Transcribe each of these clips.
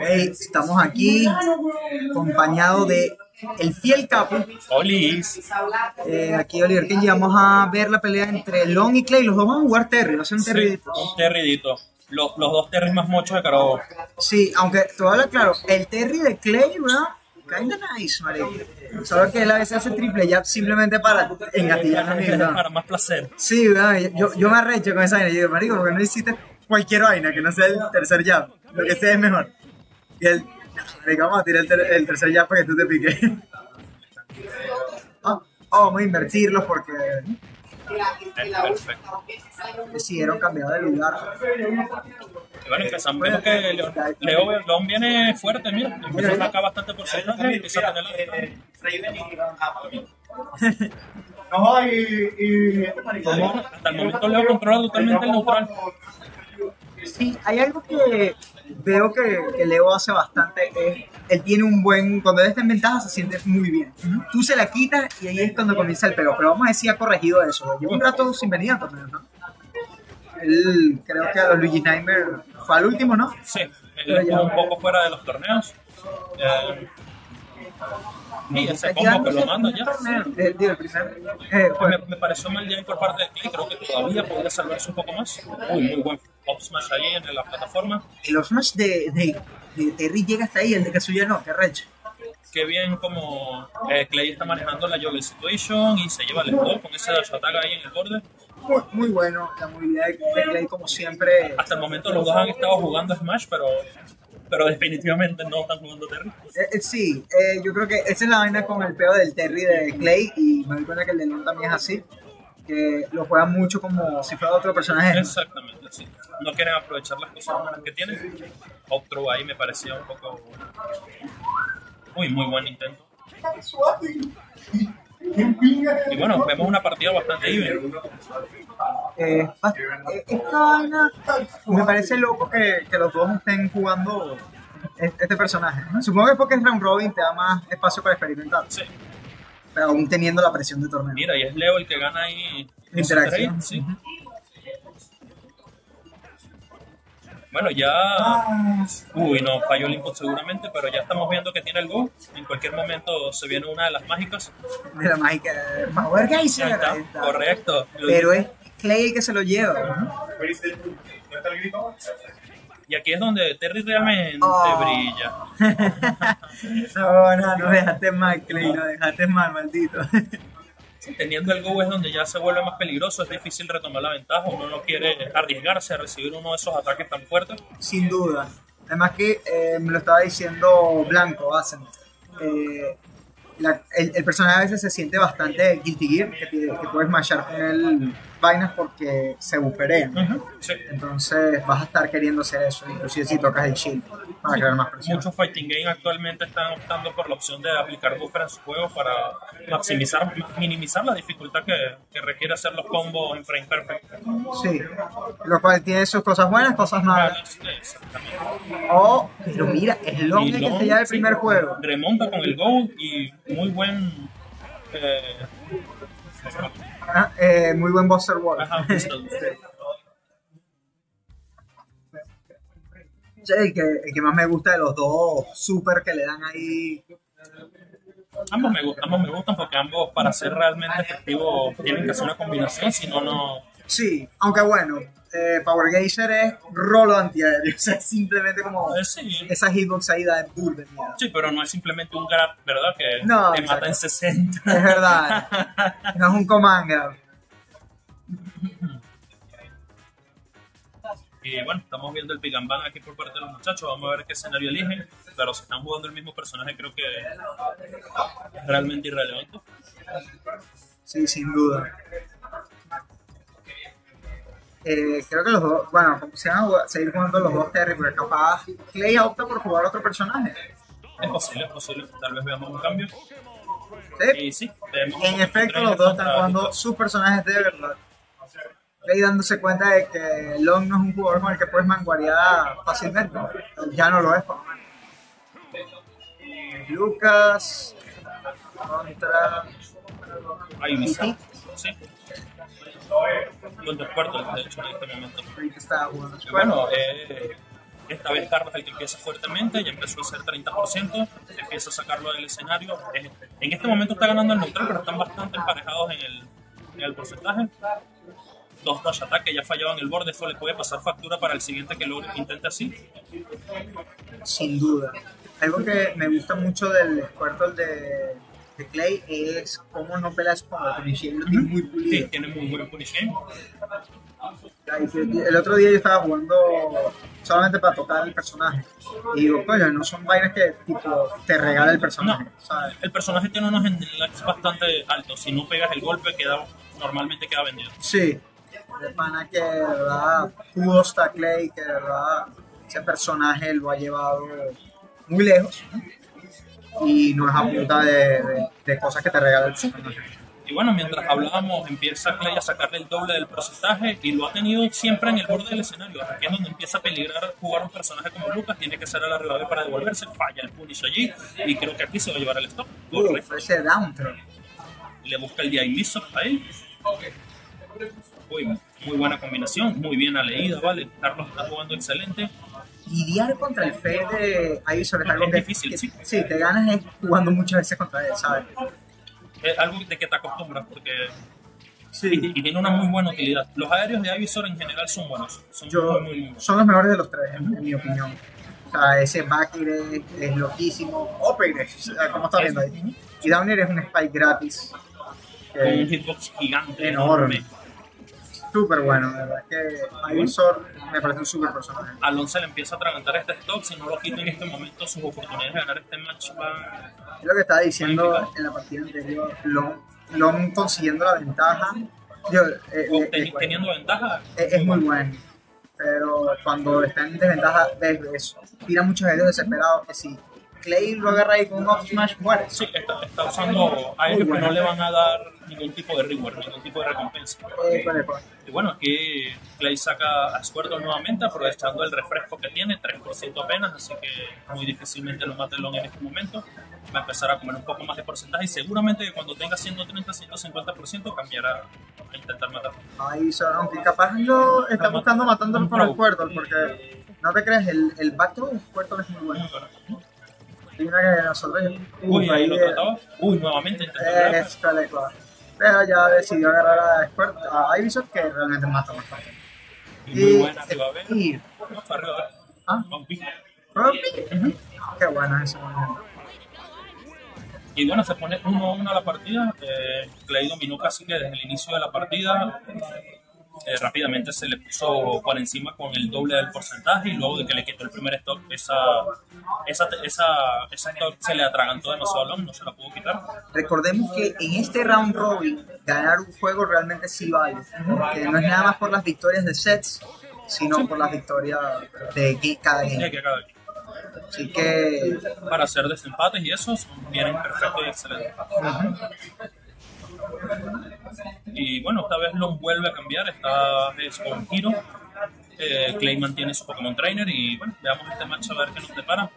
Hey, estamos aquí acompañado de el fiel capo. Olis. Eh, aquí Oliver Kenji vamos a ver la pelea entre Long y Clay. Los dos van a jugar Terry, no son Sí, Terry. un terridito. Los, los dos terris más mochos de Carabobo. Sí, aunque te voy a claro, el Terry de Clay, ¿verdad? Kinda nice, marico. Solo que él a veces hace triple jab simplemente para engatillar. Para más placer. Sí, ¿verdad? Yo, yo me arrecho con esa digo, marico, porque no hiciste cualquier vaina que no sea el tercer jab. Lo que sea es mejor. Y él, marico, vamos a tirar el, ter- el tercer jab para que tú te piques. Ah, oh, vamos a invertirlos porque Perfecto. decidieron cambiar de lugar. Y bueno, empezamos. Vemos que León, Leo, León viene fuerte, mira. Empieza a sacar bastante porcentaje. Empieza a tener la No, y, y Hasta el momento Leo controla totalmente el neutral. Sí, hay algo que veo que, que Leo hace bastante. Es, él tiene un buen. Cuando él está en ventaja, se siente muy bien. Tú se la quitas y ahí es cuando comienza el pego. Pero vamos a decir, ha corregido eso. Lleva un rato sin venir a torneos, ¿no? Él, creo que a los Luigi Nightmare fue al último, ¿no? Sí, él estuvo un poco fuera de los torneos. Eh, y ese combo que lo manda ya. Eh, el primer. eh, Me, pareció mal ya por parte de Clay, creo que todavía podría salvarse un poco más. Muy, muy buen up smash ahí en la plataforma. el smash de, de, de Terry llega hasta ahí, el de Kazuya no, que recho. Qué bien como eh, Clay está manejando la juggle situation y se lleva el stop con ese dash attack ahí en el borde. Muy, muy bueno, la movilidad de, de Clay, como siempre. Hasta el momento los dos han estado jugando Smash, pero, pero definitivamente no están jugando Terry. Eh, eh, sí, eh, yo creo que esa es la vaina con el peo del Terry de Clay y me doy cuenta que el de Leon también es así, que lo juegan mucho como si fuera otro personaje. Exactamente, sí. No quieren aprovechar las cosas buenas que tienen. Outro ahí me parecía un poco... Muy, muy buen intento. Y bueno, vemos una partida bastante híbrida. Eh, eh, esta vaina me parece loco que, que los dos estén jugando es- este personaje. Supongo que es porque es round robin, te da más espacio para experimentar, Sí. Pero aún teniendo la presión de torneo. Mira, y es Leo el que gana ahí Interacción. trade, sí. Bueno, ya. Uy, no, falló el input seguramente, pero ya estamos viendo que tiene el go. En cualquier momento se viene una de las mágicas. De la mágica de Power Ya Geyser. está, ahí está. correcto. Pero es Clay el que se lo lleva. ¿no está el grito? Y aquí es donde Terry realmente Oh. brilla. No, no, no dejaste mal, Clay, no dejaste mal, maldito. Teniendo el go es donde ya se vuelve más peligroso, es difícil retomar la ventaja. Uno no quiere arriesgarse a recibir uno de esos ataques tan fuertes. Sin duda. Además que eh, me lo estaba diciendo Blanco, hacen. Eh, la- el, el personaje a veces se siente bastante guilty gear, que, te- que puedes machar con él vainas porque se buferean. Sí. Entonces vas a estar queriendo hacer eso, inclusive si tocas el shield, para crear más presión. Muchos fighting game actualmente están optando por la opción de aplicar buffer en su juego para maximizar, minimizar la dificultad que, que requiere hacer los combos en frame perfect. Sí, lo cual tiene sus cosas buenas, cosas malas. Oh, pero mira, es el que se lleva el sí, primer juego. Remonta con el go y muy buen. Eh, Ah, eh, muy buen Buster justo. Sí, el que, el que más me gusta de los dos super que le dan ahí. ambos, me, ambos me gustan porque ambos, para ser realmente efectivos, tienen que hacer una combinación, si no, no. Sí, aunque bueno, eh, Power Geyser es rolo antiaéreo. O sea, es simplemente como Eh, sí, esa hitbox ahí da bull de miedo. sí, pero no es simplemente un grab, ¿verdad? Que No, te mata en exacto. 60. Es verdad. no es un command grab. Y bueno, estamos viendo el ban aquí por parte de los muchachos. Vamos a ver qué escenario eligen. Claro, si están jugando el mismo personaje, creo que es realmente irrelevante. Sí, sin duda. Eh, creo que los dos, bueno, se van a seguir jugando los dos Terry, porque capaz Clay opta por jugar otro personaje. Es posible, es posible. Tal vez veamos un cambio. ¿sí? Y sí, En efecto, los dos están jugando sus personajes de verdad. Clay dándose cuenta de que Long no es un jugador con el que puedes manguarear fácilmente. Ya no lo es, por lo menos. Lucas contra Ahí Titi. vista. Sí. Con dos cuartos, de hecho, en este momento. Y bueno, eh, esta vez Carlos es el que empieza fuertemente, ya empezó a ser 30%, empieza a sacarlo del escenario. En este momento está ganando el neutral, pero están bastante emparejados en el, en el porcentaje. Dos dash attack que ya fallaban el borde, eso le puede pasar factura para el siguiente que lo intente así. sin duda. Algo que me gusta mucho del Squirtle de, de Clay es cómo no peleas con el Punish lo tiene muy Sí, pulido. tiene muy buen punish game. Ay, que El otro día yo estaba jugando solamente para tocar el personaje. Y digo, coño, no son vainas que tipo te regala el personaje. ¿sabes? El personaje tiene unos likes bastante altos. Si no pegas el golpe, queda, normalmente queda vendido. Sí, de pana que de verdad pudo hasta Clay, que de verdad ese personaje lo ha llevado muy lejos. Y no es a punta de, de- de cosas que te regala el personaje. Y bueno, mientras hablábamos, empieza Clay a sacarle el doble del porcentaje y lo ha tenido siempre en el borde del escenario. Aquí es donde empieza a peligrar jugar un personaje como Lucas, tiene que ser el arreglador para devolverse, falla el punish allí y creo que aquí se va a llevar el stop. Corre, Uf, ese down throw. le busca el DI ahí. Uy, muy buena combinación, muy bien leída, ¿vale? Carlos está jugando excelente. Lidiar contra el fe de es Es algo que, difícil, que- sí. te ganas es jugando muchas veces contra él, ¿sabes? Es algo de que te acostumbras porque Sí. y tiene una muy buena utilidad. Los aéreos de Ivisor en general son buenos, son Yo, muy, muy, muy buenos. son los mejores de los tres, en, en mi opinión. O sea, ese Backer es, es loquísimo. Es, eh, como estás viendo ahí. Y Downer es un spike gratis. Con un hitbox gigante, Enorme. enorme. Súper bueno, de verdad. Que Ivisor me parece un súper personaje. Alonso le empieza a atragantar este stock, si no lo quita en este momento, sus oportunidades de ganar este match van... Es lo que estaba diciendo en la partida anterior. Long, Long consiguiendo la ventaja. Yo, eh, o eh, eh, teniendo ventaja. es, es muy bueno. Pero cuando está en desventaja. Tira muchos heridos desesperados que si Clay lo agarra ahí con un up smash, muere. Sí, está, está usando aéreos que no le van a dar ningún tipo de reward, ningún tipo de recompensa. Eh, vale. Y bueno, aquí Clay saca a Squirtle nuevamente, aprovechando el refresco que tiene, 3% apenas, así que muy difícilmente lo mate Long en este momento. Va a empezar a comer un poco más de porcentaje y seguramente que cuando tenga 130, 150% cambiará a intentar matarlo. Ahí, aunque capaz lo está buscando matándolo con el puerto, porque no te crees, el, el back throw del puerto es muy bueno. Y una que nosotros. Uy, ahí lo eh, trataba. Uy, nuevamente intentó grab. es Calecua. Pero ya decidió agarrar a, Squirt, a Ivysaur, que realmente mata más fácil. Y muy buena arriba, ¿ves? y- No, está arriba. Ah. Bumpy. Robbie. Qué bueno ese movimiento. Y bueno, se pone 1 a 1 a la partida. Eh, Clay dominó casi que desde el inicio de la partida. Eh, rápidamente se le puso por encima con el doble del porcentaje y luego de que le quitó el primer stock, esa, esa, esa, esa stock se le atragantó demasiado a Long, no se la pudo quitar. Recordemos que en este round robin, ganar un juego realmente sí vale. Que no es nada más por las victorias de sets, sino por las victorias de cada game. que cada Así que para hacer desempates y eso vienen perfecto y excelente. Y bueno, esta vez Long vuelve a cambiar, esta vez con Hiro. Eh, Clay mantiene su Pokémon Trainer y bueno, veamos este match a ver qué nos depara.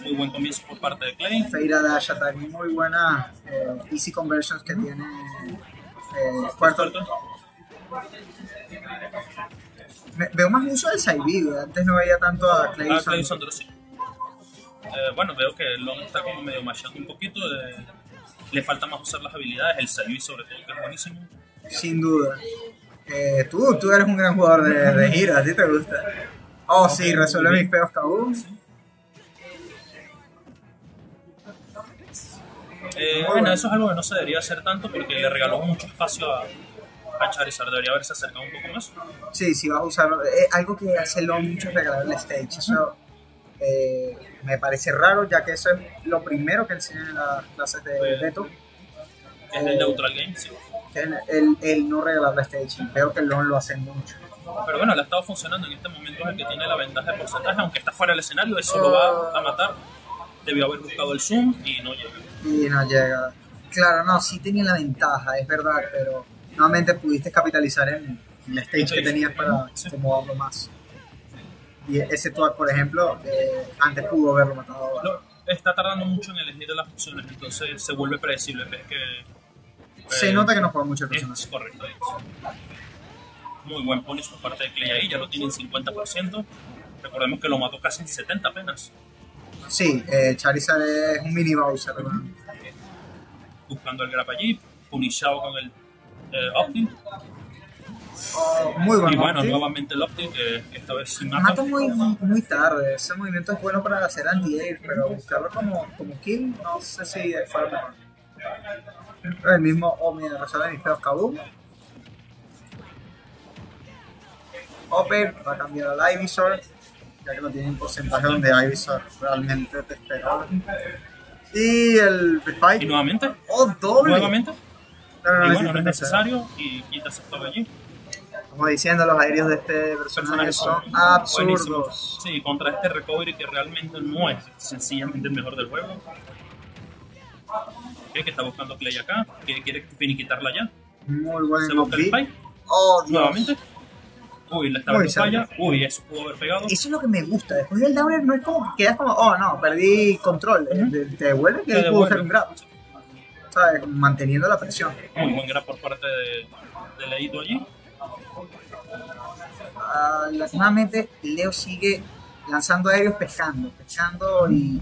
Muy buen comienzo por parte de Clay. Feira Dash Attack, muy buenas eh, easy conversions que tiene eh, Squirtle. Me- Veo más uso del Saibi, antes no veía tanto a Clay. Ah, Clay Sandro, sí. Eh, bueno, veo que Long está como medio machando un poquito. eh, le falta más usar las habilidades, el service sobre todo, que es buenísimo. Sin duda. Eh, tú, tú eres un gran jugador de, de gira, a ti te gusta. Oh, sí, resuelve mis peos Kaboom. Eh, bueno, eso es algo que no se debería hacer tanto porque le regaló mucho espacio a, a Charizard. Debería haberse acercado un poco más. Sí, sí, vas a usarlo. Eh, algo que hace LOL mucho es regalar el stage. Eso eh, me parece raro, ya que eso es lo primero que enseñan en las clases de Beto. Es el Neutral Game, sí. El, el, el no regalar la stage. Veo que LOL lo hace mucho. Pero bueno, le ha estado funcionando. En este momento es el que tiene la ventaja de porcentaje. Aunque está fuera del escenario, eso lo va a matar. Debió haber buscado el zoom y no llega. Y no llega. Claro, no, sí tenía la ventaja, es verdad, pero nuevamente pudiste capitalizar en el stage que tenías para Sí. acomodarlo más. Y ese Tuac, por ejemplo, eh, antes pudo haberlo matado. Lo- está tardando mucho en elegir las opciones, entonces se vuelve predecible. Ves que Se Eh, nota que no juega mucho el personaje. Es correcto. Muy buen punish por parte de Clay ahí, ya lo tiene en 50%. Recordemos que lo mató casi en 70 apenas, Sí, eh, Charizard es un mini Bowser. ¿verdad? buscando el grab allí, punishado con el eh, Optim. Oh, muy buen Y bueno, nuevamente el Optim, que esta vez sin mata. Mata muy, muy tarde. Ese movimiento es bueno para hacer anti-air, pero buscarlo como, como kill, no sé si fuera mejor. El mismo Omi de resolver mis pedos Kaboom. Hopper va a cambiar al Ivysaur, ya que no tiene un porcentaje donde Ivysaur realmente te espera. Y el Y Spike. nuevamente, ¡Oh, doble! nuevamente, No, no, y no, bueno, no es necesario, y quita ese todo allí. Como diciendo, los aéreos de este personaje son absurdos. Sí, contra este recovery que realmente no es sencillamente el mejor del juego. Ok, que está buscando Clay acá, que quiere finiquitarla ya. Muy buen Se busca el spike, Oh, Dios. nuevamente. Uy, la estaba falla. Uy, eso pudo haber pegado. Eso es lo que me gusta. Después del downer no es como que quedas como, oh no, perdí control. Te, te devuelve que pudo hacer un grab. ¿Sabes? Manteniendo la presión. Muy buen grab por parte de, de Leito allí. Ah, lastimosamente, Leo sigue lanzando aéreos pescando. Pescando y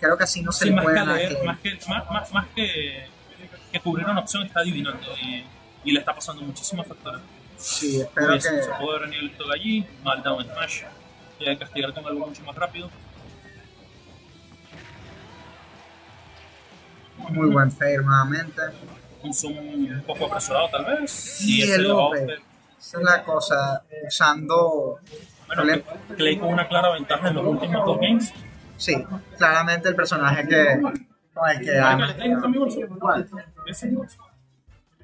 creo que así no se Sí, le más puede que- más, que, más, más, más que, que cubrir una opción, está adivinando. Y, y le está pasando muchísimos factores. Sí, espero Uy, que. se puede venir el toque allí. Mal down smash. Y hay que castigar con algo mucho más rápido. Muy buen fair nuevamente. Un zoom un poco apresurado, tal vez. Y ese el ofrecer- Esa es la cosa. Usando. Bueno, Clay con una clara ventaja en los últimos dos games. Sí, claramente el personaje que. Con el que